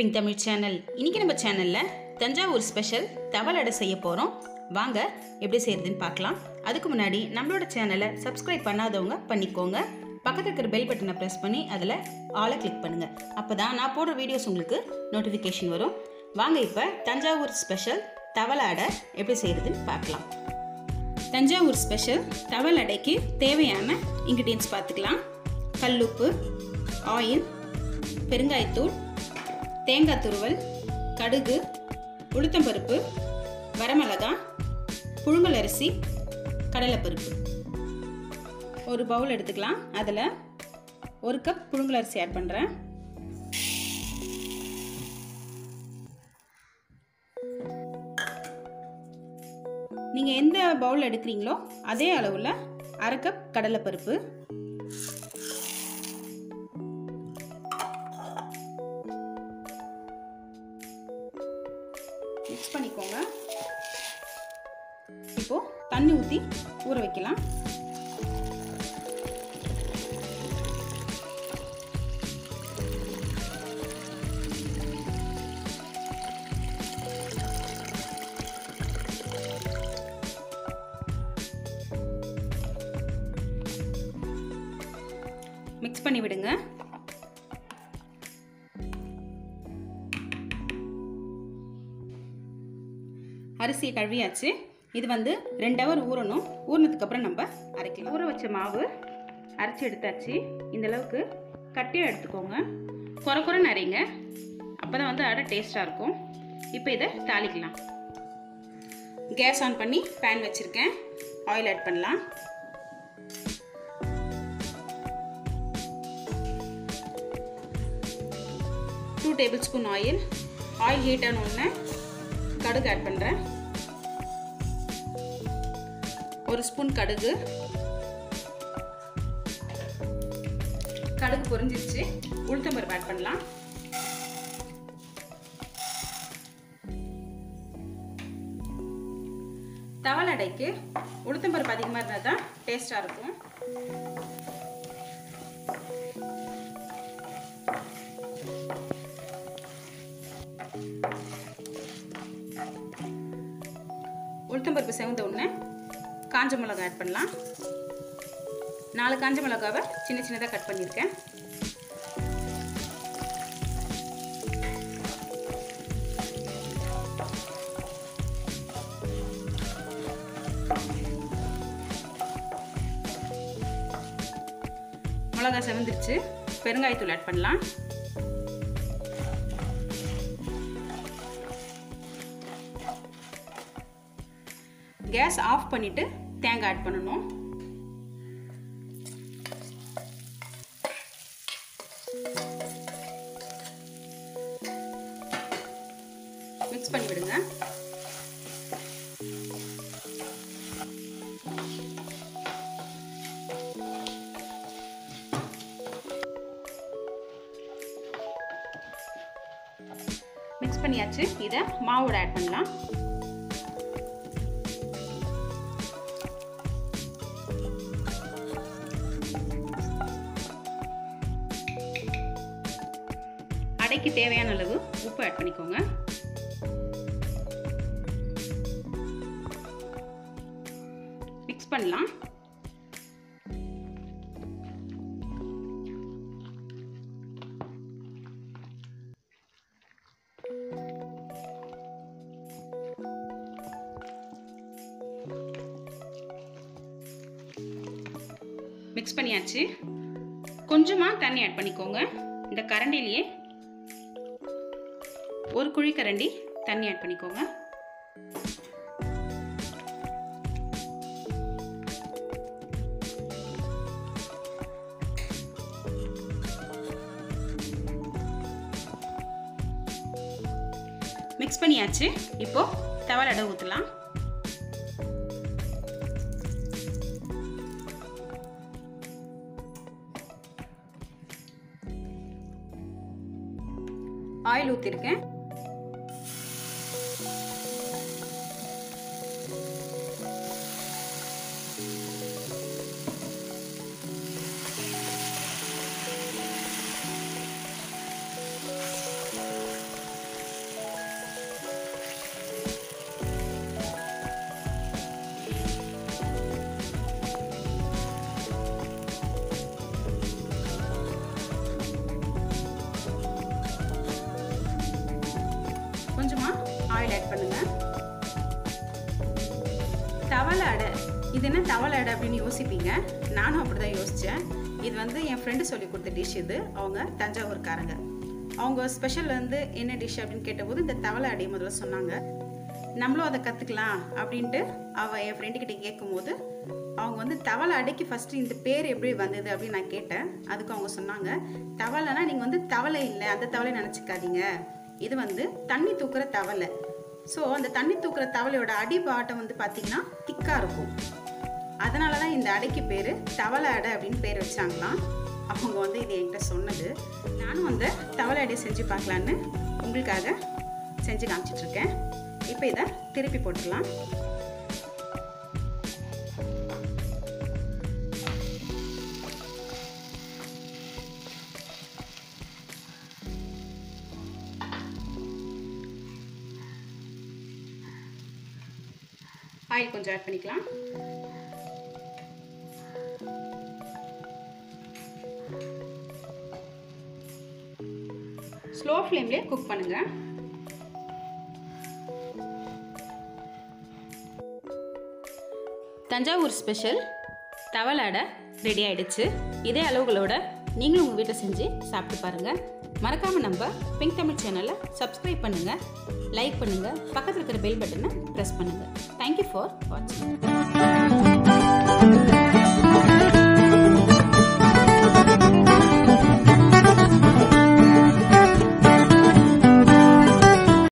Pink Tamil channel. இன்னைக்கு நம்ம சேனலில் தஞ்சாவூர் ஸ்பெஷல் தவளடை அடை செய்ய போகிறோம் வாங்க எப்படி செய்யறதுன்னு பார்க்கலாம். அதுக்கு முன்னாடி நம்மளோட சேனலை சப்ஸ்கிரைப் பண்ணாதவங்க பண்ணிக்கோங்க. பக்கத்தில் இருக்கிற பெல் பட்டனை ப்ரெஸ் பண்ணி அதில் ஆளை கிளிக் பண்ணுங்கள் அப்போ தான் நான் போடுற வீடியோஸ் உங்களுக்கு நோட்டிஃபிகேஷன் வரும். வாங்க இப்போ தஞ்சாவூர் ஸ்பெஷல் தவளை அடை எப்படி செய்கிறதுன்னு பார்க்கலாம். தஞ்சாவூர் ஸ்பெஷல் தவள் அடைக்கு தேவையான இன்க்ரீடியன்ஸ் பார்த்துக்கலாம். கல்லுப்பு ஆயில் பெருங்காயத்தூள் தேங்காய் துருவல் கடுகு உளுத்தம்பருப்பு வரமிளகா புழுங்கல் அரிசி கடலைப்பருப்பு. ஒரு பவுல் எடுத்துக்கலாம். அதில் ஒரு கப் புழுங்கல் அரிசி ஆட் பண்ணுறேன் நீங்கள் எந்த பவுல் எடுக்கிறீங்களோ அதே அளவில் அரை கப் கடலைப்பருப்பு மிக்ஸ் பண்ணிக்கோங்க. இப்போது தண்ணி ஊற்றி ஊற வைக்கலாம். மிக்ஸ் பண்ணி விடுங்க அரிசியை கழுவியாச்சு. இது வந்து ரெண்டு ஹவர் ஊறணும். ஊறினதுக்கப்புறம் நம்ம அரைக்கலாம். ஊற வச்ச மாவு அரைச்சி எடுத்தாச்சு. இந்த அளவுக்கு கட்டியாக எடுத்துக்கோங்க. குறை குறை நிறைங்க அப்போ தான் வந்து அடை டேஸ்ட்டாக இருக்கும். இப்போ இதை தாளிக்கலாம். கேஸ் ஆன் பண்ணி பேன் வச்சுருக்கேன். ஆயில் ஆட் பண்ணலாம். Two tablespoon oil oil heat ஆன உடனே கடுகு ஆட் பண்ணுறேன் ஒரு ஸ்பூன் கடுகு. கடுகு பொரிஞ்சிருச்சு. உளுத்தம்பருப்பு ஆட் பண்ணலாம். தவள் அடைக்கு உளுத்தம்பருப்பு அதிகமாக இருந்தால் தான் டேஸ்ட்டாக இருக்கும். உளுத்தம்பருப்பு செவந்த உடனே காஞ்ச மிளகா ஆட் பண்ணலாம். நாலு காஞ்ச மிளகாவை சின்ன சின்னதாக கட் பண்ணியிருக்கேன். மிளகா செவந்துருச்சு. பெருங்காயத்தூள் ஆட் பண்ணலாம். கேஸ் ஆஃப் பண்ணிவிட்டு தேங்காய் ஆட் பண்ணணும். மிக்ஸ் பண்ணி விடுங்க. மிக்ஸ் பண்ணியாச்சு. இதை மாவோட ஆட் பண்ணலாம். கடைக்கு தேவையான அளவு உப்பு ஆட் பண்ணிக்கோங்க. மிக்ஸ் பண்ணலாம். மிக்ஸ் பண்ணியாச்சு. கொஞ்சமாக தண்ணி ஆட் பண்ணிக்கோங்க. இந்த கரண்டிலேயே ஒரு குழி கரண்டி தண்ணி ஆட் பண்ணிக்கோங்க. மிக்ஸ் பண்ணியாச்சு. இப்போ தவள் அடை ஊற்றலாம் ஆயில் ஊற்றிருக்கேன் ஆயில் ஆட் பண்ணுங்கள் தவளை அடை. இது என்ன தவளை அடை அப்படின்னு யோசிப்பீங்க? நானும் அப்படி தான் யோசித்தேன் இது வந்து என் ஃப்ரெண்டு சொல்லி கொடுத்த டிஷ் இது. அவங்க தஞ்சாவூர்காரங்க. அவங்க ஸ்பெஷல் வந்து என்ன டிஷ் அப்படின்னு கேட்டபோது இந்த தவளை அடையை முதல்ல சொன்னாங்க. நம்மளும் அதை கற்றுக்கலாம் அப்படின்ட்டு அவள் என் ஃப்ரெண்டுக்கிட்ட கேட்கும்போது அவங்க வந்து தவளை அடைக்கு ஃபஸ்ட்டு இந்த பேர் எப்படி வந்தது அப்படின்னு நான் கேட்டேன். அதுக்கு அவங்க சொன்னாங்க தவளைனா நீங்கள் வந்து தவளை இல்லை அந்த தவளை நினச்சிக்காதீங்க. இது வந்து தண்ணி தூக்குற தவளை. ஸோ அந்த தண்ணி தூக்குற தவளையோட அடிபாட்டம் வந்து பார்த்திங்கன்னா திக்காக இருக்கும். அதனால தான் இந்த அடைக்கு பேர் தவளை அடை அப்படின்னு பேர் வச்சாங்களாம். அவங்க வந்து இது என்கிட்ட சொன்னது. நானும் அந்த தவளை அடையை செஞ்சு பார்க்கலான்னு உங்களுக்காக செஞ்சு காமிச்சிட்ருக்கேன் இப்போ இதை திருப்பி போட்டுக்கலாம். ஆயில் கொஞ்சம் ஆட் பண்ணிக்கலாம். ஸ்லோ ஃப்ளேம்லேயே குக் பண்ணுங்க. தஞ்சாவூர் ஸ்பெஷல் தவலாடை ரெடி ஆகிடுச்சு இதே அளவுகளோட நீங்களும் உங்கள் வீட்டில் செஞ்சு சாப்பிட்டு பாருங்கள் மறக்காமல் நம்ம பிங்க் தமிழ் சேனலை சப்ஸ்கிரைப் பண்ணுங்கள் லைக் பண்ணுங்கள் பக்கத்தில் இருக்கிற பெல் பட்டனை ப்ரெஸ் பண்ணுங்கள் தேங்க்யூ ஃபார் வாட்சிங்